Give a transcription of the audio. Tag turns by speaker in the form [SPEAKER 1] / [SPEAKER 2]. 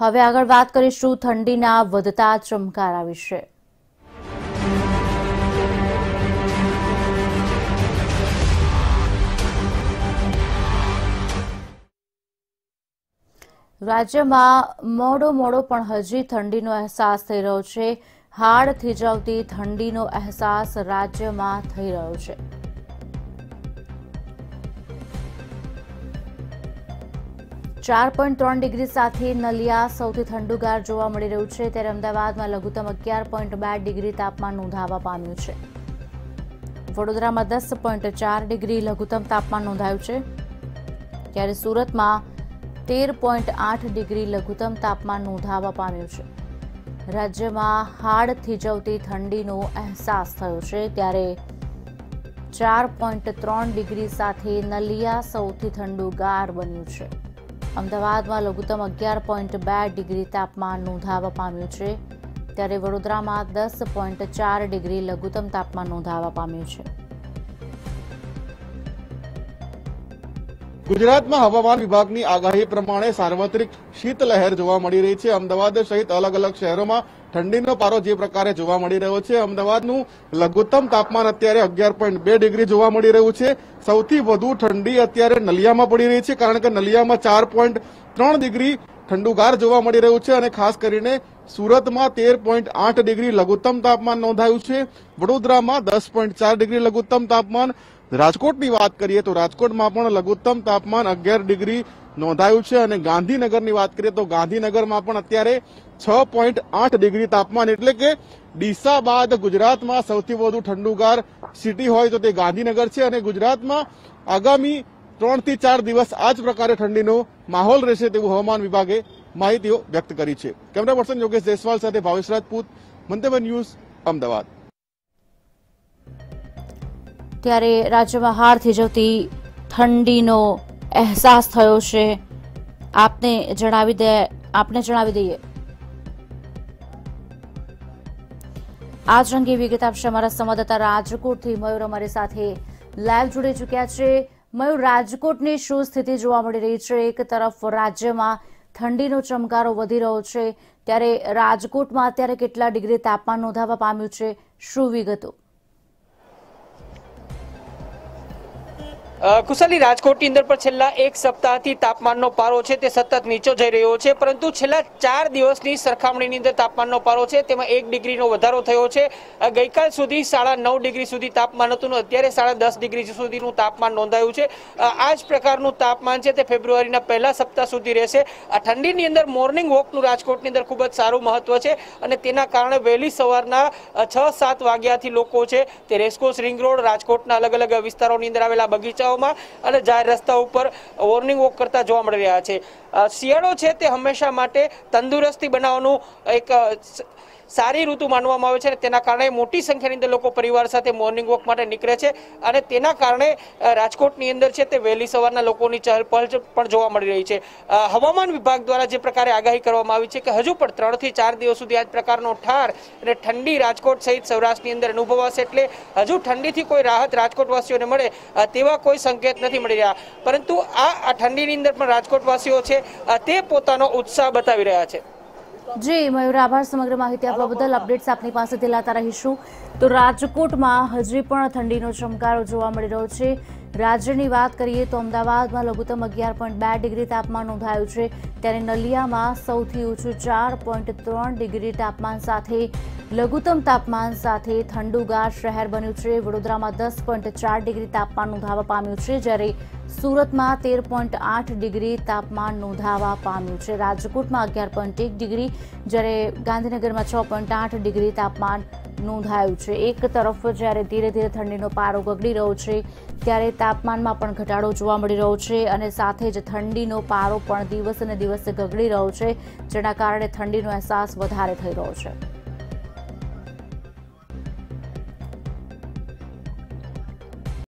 [SPEAKER 1] હવે આગળ વાત કરીશું ઠંડીના વધતા ચમકારા વિશે. રાજ્યમાં મોડો મોડો પણ હજી ઠંડીનો અહેસાસ થઈ રહ્યો છે. હાડ થીજાવતી ઠંડીનો અહેસાસ રાજ્યમાં થઈ રહ્યો છે. ચાર પોઈન્ટ ત્રણ ડિગ્રી સાથે નલિયા સૌથી ઠંડુગાર જોવા મળી રહ્યું છે. ત્યારે અમદાવાદમાં લઘુત્તમ અગિયાર પોઈન્ટ બે ડિગ્રી તાપમાન નોંધાવા પામ્યું છે. વડોદરામાં દસ પોઈન્ટ ચાર ડિગ્રી લઘુત્તમ તાપમાન નોંધાયું છે. ત્યારે સુરતમાં તેર પોઈન્ટ આઠ ડિગ્રી લઘુત્તમ તાપમાન નોંધાવા પામ્યું છે. રાજ્યમાં હાડ થીજવતી ઠંડીનો અહેસાસ થયો છે. ત્યારે ચાર પોઈન્ટ ત્રણ ડિગ્રી સાથે નલિયા સૌથી ઠંડુગાર બન્યું છે. અમદાવાદમાં લઘુત્તમ અગિયાર પોઈન્ટ બે ડિગ્રી તાપમાન નોંધાવા પામ્યું છે. ત્યારે વડોદરામાં દસ પોઈન્ટ ચાર ડિગ્રી લઘુત્તમ તાપમાન નોંધાવા પામ્યું છે.
[SPEAKER 2] ગુજરાતમાં હવામાન વિભાગની આગાહી પ્રમાણે સાર્વત્રિક શીતલહેર જોવા મળી રહી છે. અમદાવાદ સહિત અલગ અલગ શહેરોમાં ઠંડીનો પારો જે પ્રકારે જોવા મળી રહ્યો છે, અમદાવાદનું લઘુત્તમ તાપમાન અત્યારે અગિયાર પોઈન્ટ બે ડિગ્રી જોવા મળી રહ્યું છે. સૌથી વધુ ઠંડી અત્યારે નલિયામાં પડી રહી છે, કારણ કે નલિયામાં ચાર પોઈન્ટ ત્રણ ડિગ્રી ઠંડુગાર જોવા મળી રહ્યું છે અને ખાસ કરીને સુરતમાં તેર પોઈન્ટ આઠ ડિગ્રી લઘુત્તમ તાપમાન નોંધાયું છે. વડોદરામાં દસ પોઈન્ટ ચાર ડિગ્રી લઘુત્તમ તાપમાન. રાજકોટની વાત કરીએ તો રાજકોટમાં પણ લઘુત્તમ તાપમાન અગિયાર ડિગ્રી નોંધાયું છે અને ગાંધીનગરની વાત કરીએ તો ગાંધીનગરમાં પણ અત્યારે છ પોઈન્ટ આઠ ડિગ્રી તાપમાન એટલે કે ડીસા બાદ ગુજરાતમાં સૌથી વધુ ઠંડુગાર સિટી હોય તો તે ગાંધીનગર છે અને ગુજરાતમાં આગામી ત્રણથી ચાર દિવસ આ જ પ્રકારે ઠંડીનો માહોલ રહેશે તેવું હવામાન વિભાગે માહિતીઓ વ્યક્ત કરી છે. કેમેરા પર્સન યોગેશ જયસ્વાલ સાથે ભાવેશ રાજપૂત, મંતવ્ય ન્યૂઝ, અમદાવાદ.
[SPEAKER 1] ત્યારે રાજ્યમાં હાડ થીજવતી ઠંડીનો અહેસાસ થયો છે. આપને જણાવી દે, આપને જણાવી દઈએ. આ જ અંગે વિગત આપશે અમારા સંવાદદાતા રાજકોટથી મયુર અમારી સાથે લાઈવ જોડી ચૂક્યા છે. મયુર, રાજકોટની શું સ્થિતિ જોવા મળી રહી છે? એક તરફ રાજ્યમાં ઠંડીનો ચમકારો વધી રહ્યો છે. ત્યારે રાજકોટમાં અત્યારે કેટલા ડિગ્રી તાપમાન નોંધાવા પામ્યું છે? શું વિગતો?
[SPEAKER 3] કુશલી રાજકોટની અંદર પણ છેલ્લા એક સપ્તાહથી તાપમાનનો પારો છે, તે સતત નીચો જઈ રહ્યો છે, પરંતુ છેલ્લા ચાર દિવસની સરખામણીની અંદર તાપમાનનો પારો છે, તેમાં એક ડિગ્રીનો વધારો થયો છે. ગઈકાલ સુધી સાડા નવ ડિગ્રી સુધી તાપમાન હતું અત્યારે સાડા દસ ડિગ્રી સુધીનું તાપમાન નોંધાયું છે. આ જ પ્રકારનું તાપમાન છે, તે ફેબ્રુઆરીના પહેલા સપ્તાહ સુધી રહેશે. આ ઠંડીની અંદર મોર્નિંગ વોકનું રાજકોટની અંદર ખૂબ જ સારું મહત્વ છે અને તેના કારણે વહેલી સવારના છ સાત વાગ્યાથી લોકો છે, તે રેસકોર્સ રિંગ રોડ, રાજકોટના અલગ અલગ વિસ્તારોની અંદર આવેલા બગીચાઓ અને જાહેર રસ્તા ઉપર વોર્નિંગ વોક કરતા જોવા મળી રહ્યા છે. શિયાળો છે તે હંમેશા માટે તંદુરસ્તી બનાવવાનું એક સારી ઋતુ માનવામાં આવે છે અને તેના કારણે મોટી સંખ્યાની અંદર લોકો પરિવાર સાથે મોર્નિંગ વોક માટે નીકળે છે અને તેના કારણે રાજકોટની અંદર છે તે વહેલી સવારના લોકોની ચહલ પહલ પણ જોવા મળી રહી છે. હવામાન વિભાગ દ્વારા જે પ્રકારે આગાહી કરવામાં આવી છે કે હજુ પણ ત્રણથી ચાર દિવસ સુધી આ પ્રકારનો ઠાર અને ઠંડી રાજકોટ સહિત સૌરાષ્ટ્રની અંદર અનુભવાશે એટલે હજુ ઠંડીથી કોઈ રાહત રાજકોટવાસીઓને મળે તેવા કોઈ સંકેત નથી મળી રહ્યા. પરંતુ આ ઠંડીની અંદર પણ રાજકોટવાસીઓ છે તે પોતાનો ઉત્સાહ બતાવી રહ્યા છે.
[SPEAKER 1] જી મયુર આભાર સમગ્ર માહિતી આપવા બદલ અપડેટ્સ આપની પાસેથી લાતા રહીશું. તો રાજકોટમાં હજી પણ ઠંડીનો ચમકારો જોવા મળી રહ્યો છે. રાજ્યની વાત કરીએ તો અમદાવાદમાં લઘુત્તમ અગિયાર પોઈન્ટ બે ડિગ્રી તાપમાન નોંધાયું છે. ત્યારે નલિયામાં સૌથી ઓછું ચાર પોઈન્ટ ત્રણ ડિગ્રી તાપમાન સાથે લઘુત્તમ તાપમાન સાથે ઠંડુગાર શહેર બન્યું છે. વડોદરામાં દસ પોઈન્ટ ચાર ડિગ્રી તાપમાન નોંધાવા પામ્યું છે. જ્યારે સુરતમાં તેર પોઈન્ટ આઠ ડિગ્રી તાપમાન નોંધાવા પામ્યું છે. રાજકોટમાં અગિયાર પોઈન્ટ એક ડિગ્રી, જ્યારે ગાંધીનગરમાં છ પોઈન્ટ આઠ ડિગ્રી તાપમાન નોંધાયું છે. એક તરફ જ્યારે ધીરે ધીરે ઠંડીનો પારો ગગડી રહ્યો છે, ત્યારે તાપમાનમાં પણ ઘટાડો જોવા મળી રહ્યો છે અને સાથે જ ઠંડીનો પારો પણ દિવસે ને દિવસે ગગડી રહ્યો છે, જેના કારણે ઠંડીનો અહેસાસ વધારે થઈ રહ્યો છે.